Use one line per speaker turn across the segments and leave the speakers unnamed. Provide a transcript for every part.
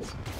you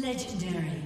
Legendary.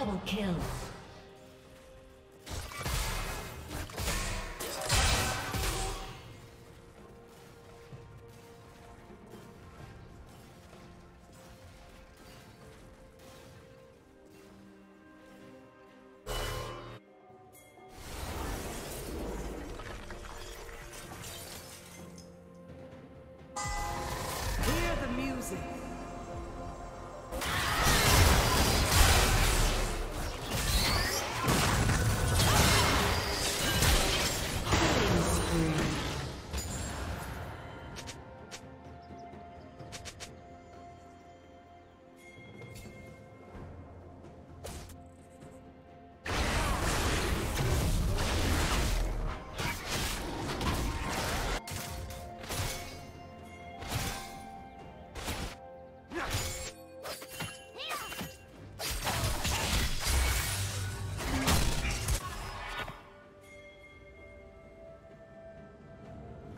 Double kill.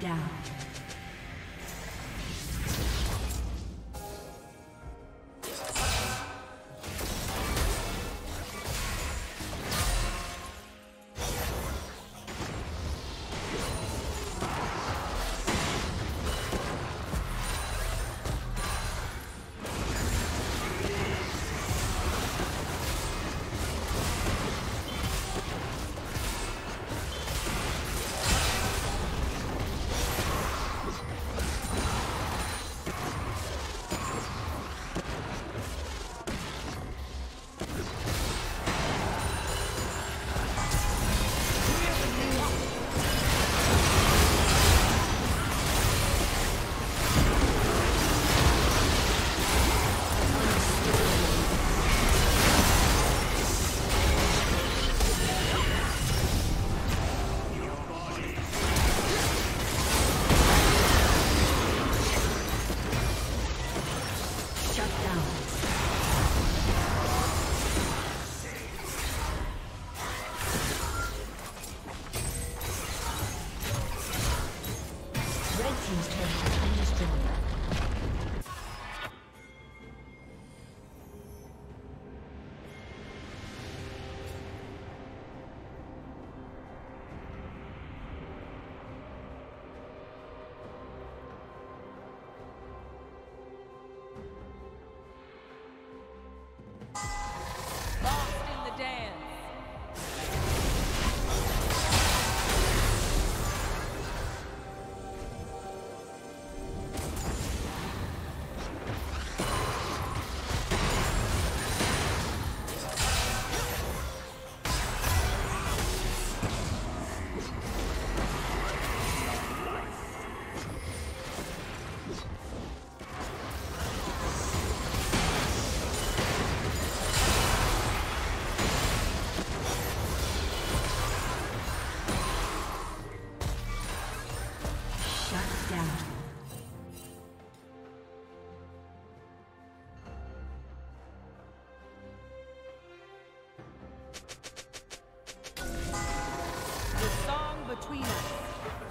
down. team's turret. Between us.